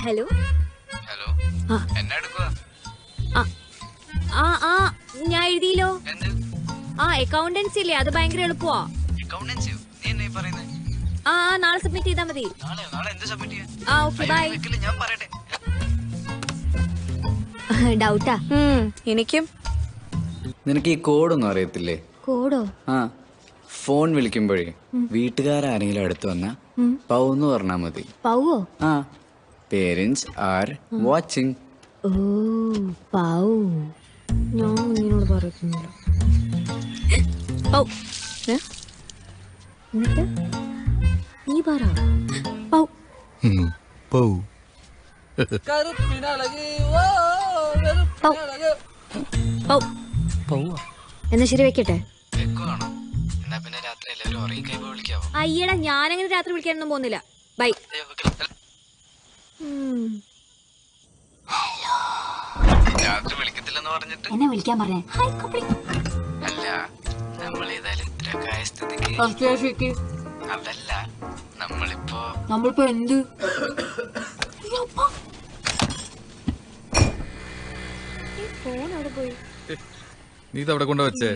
Hello? Hello? ആ. എന്നെ എടുക്കുക ആ. ഞാൻ എഴുതിയില്ലോ. ആ അക്കൗണ്ടൻസി ഇല്ലേ അത് ഭയങ്കര എളുപ്പമാ അക്കൗണ്ടൻസിയോ നീ എന്നെ പറയുന്നത് ആ ആ നാളെ സബ്മിറ്റ് ചെയ്താൽ മതി. നാളെ നാളെ എന്ത് സബ്മിറ്റ് ആ ഓക്കെ ബൈ അയ്യോ, ഞാൻ പറയട്ടെ. ഡൗട്ടാ. എനിക്കും. നിനക്ക് ഈ കോഡൊന്നും അറിയത്തില്ലേ? കോഡോ? ആ ഫോൺ വിളിക്കുമ്പോഴേ വീട്ടുകാരാരെങ്കിലും അടുത്ത് വന്ന പൗ എന്ന് പറഞ്ഞാ മതി. പൗവോ? ആ പേരൻസ് ആർ വാച്ചിങ്. ഓ പൗ. ഞാൻ നിന്നോട് പറയുന്നില്ല. പൗ. ഏ? എന്നിട്ട്? നീ പറ. പൗ. പൗ. പൗ. പൗ. എന്നാ ശരി വെക്കട്ടെ. വെക്കുവാണോ എന്നാ പിന്നെ രാത്രി എല്ലാവരും ഉറങ്ങി കഴിയുമ്പോൾ വിളിക്കാവോ? അയ്യടാ ഞാനങ്ങനെ രാത്രി വിളിക്കാനൊന്നും പോകുന്നില്ല. ബൈ. ഫോൺ അവിടെ രാത്രി വിളിക്കത്തില്ലെന്ന് പറഞ്ഞിട്ട്? എന്നെ വിളിക്കാൻ പറഞ്ഞേ? അല്ല നമ്മൾ ഏതായാലും ഇത്രയൊക്കെ സ്ഥിതിക്ക് അതല്ല നമ്മളിപ്പോ നമ്മളിപ്പോ എന്ത്? നീ അവിടെ കൊണ്ട് വെച്ചേ.